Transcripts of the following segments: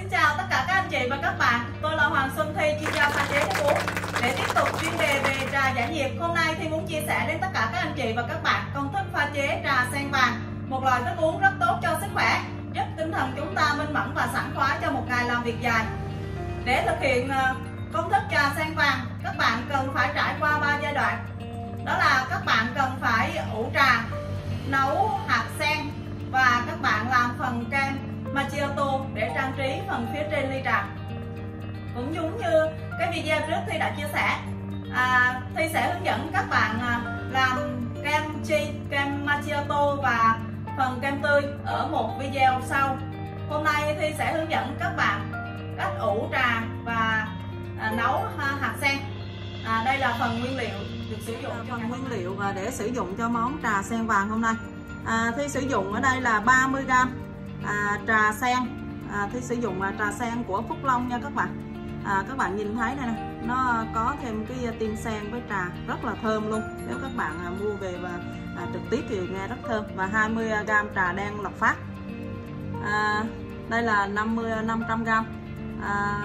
Xin chào tất cả các anh chị và các bạn. Tôi là Hoàng Xuân Thi, chuyên gia pha chế nước uống Để tiếp tục chuyên đề về trà giải nhiệt Hôm nay Thi muốn chia sẻ đến tất cả các anh chị và các bạn Công thức pha chế trà sen vàng. Một loại thức uống rất tốt cho sức khỏe Giúp tinh thần chúng ta minh mẫn và sảng khoái cho một ngày làm việc dài. Để thực hiện ờ, công thức trà sen vàng Các bạn cần phải trải qua 3 giai đoạn. Đó là các bạn cần phải ủ trà Nấu trang trí phần phía trên ly trà cũng giống như cái video trước Thi đã chia sẻ. À, Thi sẽ hướng dẫn các bạn à, làm kem chi, kem macchiato và phần kem tươi ở một video sau. Hôm nay Thi sẽ hướng dẫn các bạn cách ủ trà và à, nấu ha, hạt sen. À, đây là phần nguyên liệu được sử dụng cho phần nguyên liệu và để sử dụng cho món trà sen vàng hôm nay. À, Thi sử dụng ở đây là 30 g à, trà sen à, Thi sử dụng à, trà sen của Phúc Long nha các bạn. À, các bạn nhìn thấy đây nè nó có thêm cái tim sen với trà rất là thơm luôn. Nếu các bạn à, mua về và à, trực tiếp thì nghe rất thơm. Và 20 à, g trà đen lọc phát. À, đây là 50 500 g à,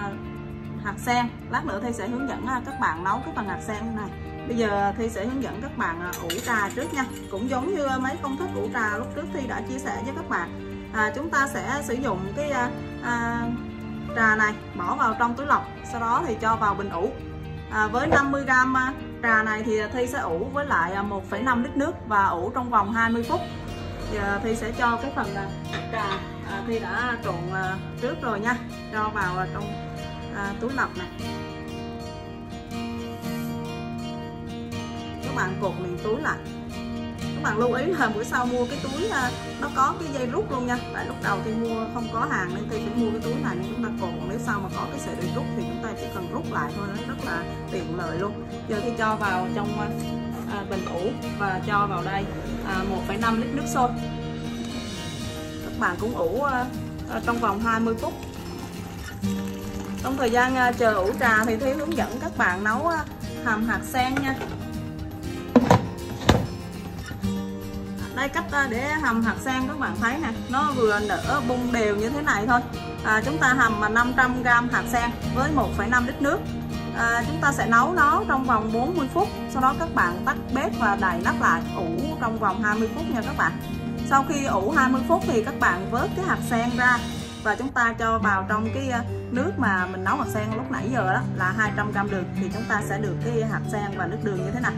hạt sen. Lát nữa Thi sẽ hướng dẫn à, các bạn nấu cái phần hạt sen này. Bây giờ Thi sẽ hướng dẫn các bạn à, ủ trà trước nha. Cũng giống như mấy công thức ủ trà lúc trước Thi đã chia sẻ với các bạn à, chúng ta sẽ sử dụng cái à, à, trà này bỏ vào trong túi lọc sau đó thì cho vào bình ủ. À, với 50g à, trà này thì Thi sẽ ủ với lại à, 1,5 lít nước và ủ trong vòng 20 phút. Giờ Thi sẽ cho cái phần à, trà à, Thi đã trộn trước rồi nha. Cho vào trong à, túi lọc này. Các bạn cột miệng túi lại các bạn lưu ý là bữa sau mua cái túi à, nó có cái dây rút luôn nha. Tại lúc đầu thì mua không có hàng nên thì phải mua cái túi này nên chúng ta cột nếu sau mà có cái sợi dây rút thì chúng ta chỉ cần rút lại thôi nó rất là tiện lợi luôn. Giờ thì cho vào trong à, à bình ủ và cho vào đây à, 1,5 lít nước sôi các bạn cũng ủ à, à trong vòng 20 phút. Trong thời gian à, chờ ủ trà thì Thúy hướng dẫn các bạn nấu à, hạt sen nha. Đây cách để hầm hạt sen các bạn thấy nè nó vừa nở bung đều như thế này thôi. À, chúng ta hầm mà 500g hạt sen với 1,5 lít nước. À, chúng ta sẽ nấu nó trong vòng 40 phút sau đó các bạn tắt bếp và đậy nắp lại ủ trong vòng 20 phút nha các bạn. Sau khi ủ 20 phút thì các bạn vớt cái hạt sen ra và chúng ta cho vào trong cái à, nước mà mình nấu hạt sen lúc nãy giờ đó là 200g đường. Thì chúng ta sẽ được cái hạt sen và nước đường như thế này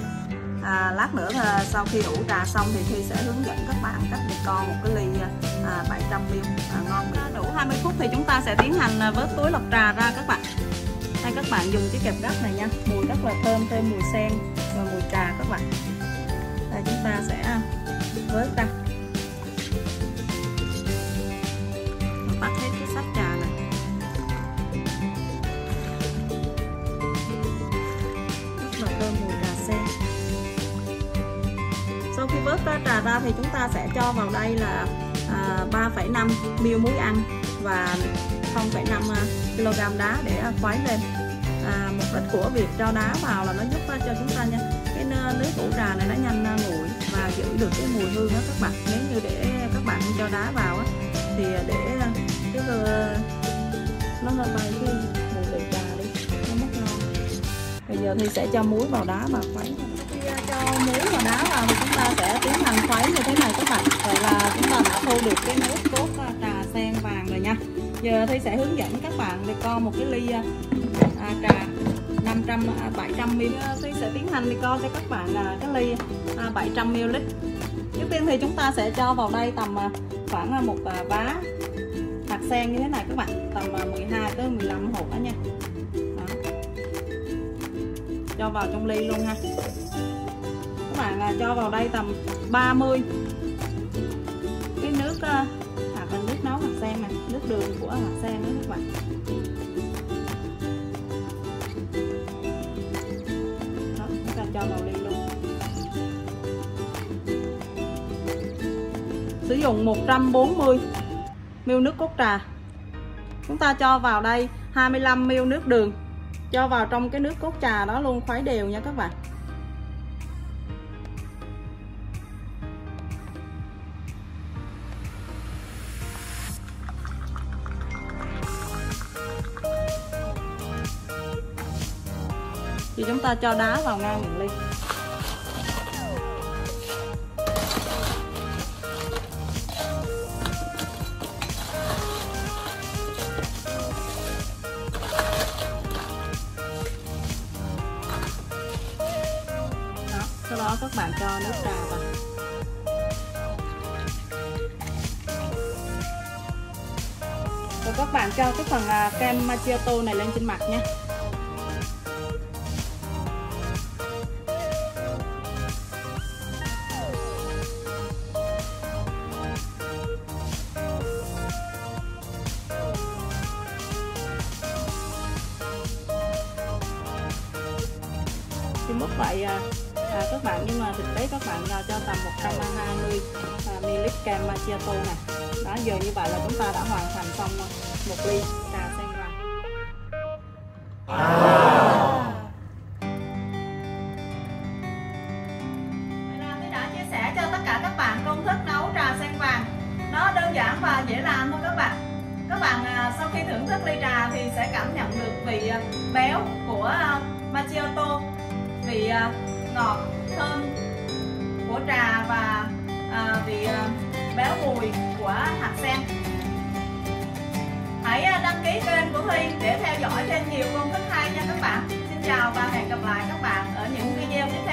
à, lát nữa à, sau khi ủ trà xong thì Thi sẽ hướng dẫn các bạn cách để co một cái ly à, 700ml à, ngon miệng. Đủ 20 phút thì chúng ta sẽ tiến hành à, vớt túi lọc trà ra các bạn. Hay các bạn dùng cái kẹp gấp này nha. Mùi rất là thơm thêm mùi sen và mùi trà các bạn. Đây chúng ta sẽ à, vớt ra. Khi vớt trà ra thì chúng ta sẽ cho vào đây là à, 3,5 ml muối ăn và 0,5 à, kg đá để khuấy lên. À, mục đích của việc cho đá vào là nó giúp à, cho chúng ta nha. Cái nước củ trà này nó nhanh à, nguội và giữ được cái mùi hương đó các bạn. Nếu như để các bạn cho đá vào á thì để cái nó hơi bay cái mùi vị trà đi nó mất ngon. Bây giờ thì sẽ cho muối vào đá mà khuấy khi muối và đá vào thì chúng ta sẽ tiến hành khuấy như thế này các bạn. Vậy là chúng ta đã thu được cái nước cốt trà sen vàng rồi nha. Giờ thì sẽ hướng dẫn các bạn đi co một cái ly à, trà 500 700 ml. Thì sẽ tiến hành đi co cho các bạn là cái ly à, 700 ml. Trước tiên thì chúng ta sẽ cho vào đây tầm à, khoảng à, một à, vá hạt sen như thế này các bạn. Tầm à, 12 tới 15 hộp đó nha. Đó. cho vào trong ly luôn ha cho vào đây tầm 30 cái nước ờ, hoặc là nước nấu hạt sen này, nước đường của hạt sen đó các bạn. Đó, chúng ta cho vào ly luôn. Sử dụng 140 ml nước cốt trà. Chúng ta cho vào đây 25 ml nước đường. Cho vào trong cái nước cốt trà đó luôn, khuấy đều nha các bạn. thì chúng ta cho đá vào ngang miệng ly sau đó các bạn cho nước trà vào. Rồi các bạn cho cái phần à, kem macchiato này lên trên mặt nhé 21 loại à, à, các bạn. Nhưng mà thực tế các bạn à, cho tầm 120 à, ml cam macchiato nè. Đó giờ như vậy là chúng ta đã hoàn thành xong một ly trà sen vàng à. tôi đã chia sẻ cho tất cả các bạn công thức nấu trà sen vàng. Nó đơn giản và dễ làm thôi các bạn. Các bạn à, sau khi thưởng thức ly trà thì sẽ cảm nhận được vị à, béo của à, macchiato vị à, ngọt thơm của trà và à, vị à, béo mùi của hạt sen. Hãy à, đăng ký kênh của Huy để theo dõi thêm nhiều công thức hay nha các bạn. Xin chào và hẹn gặp lại các bạn ở những video tiếp theo.